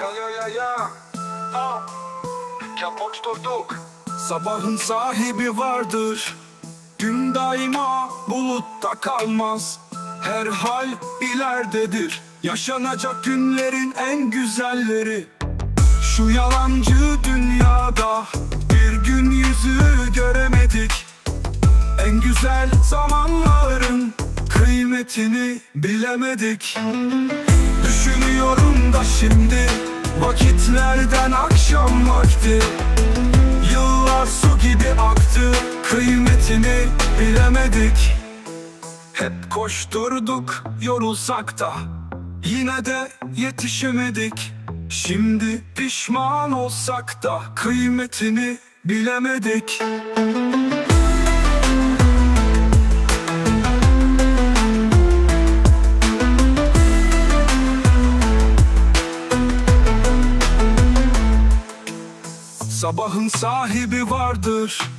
Ya ya ya ya. Aa. Kapot durduk. Sabahın sahibi vardır Gün daima bulutta kalmaz Her hal ileridedir Yaşanacak günlerin en güzelleri Şu yalancı dünyada Bir gün yüzü göremedik En güzel zamanların Kıymetini bilemedik Düşünüyorum da şimdi Vakitlerden akşam vakti. Yıllar su gibi aktı Kıymetini bilemedik. Hep koşturduk yorulsak da Yine de yetişemedik. Şimdi pişman olsak da Kıymetini bilemedik Sabahın sahibi vardır.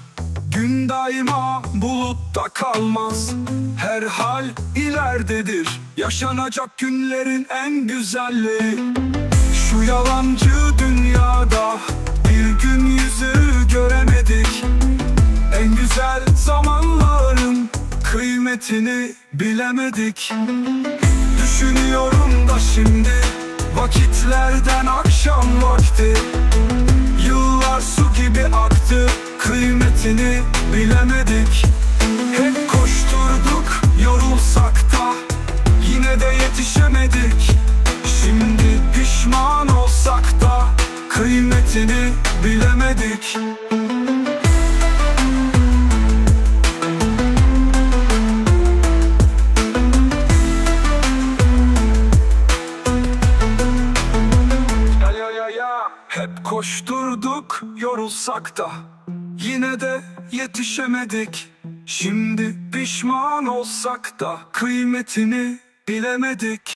Gün daima bulutta kalmaz. Her hal ileridedir. Yaşanacak günlerin en güzelliği. Şu yalancı dünyada Bir gün yüzü göremedik. En güzel zamanların Kıymetini bilemedik. Düşünüyorum da şimdi Vakitlerden akşam vakti Kıymetini bilemedik. Hep koşturduk yorulsak da Yine de yetişemedik. Şimdi pişman olsak da Kıymetini bilemedik. Hep koşturduk yorulsak da Yine de yetişemedik. Şimdi pişman olsak da Kıymetini bilemedik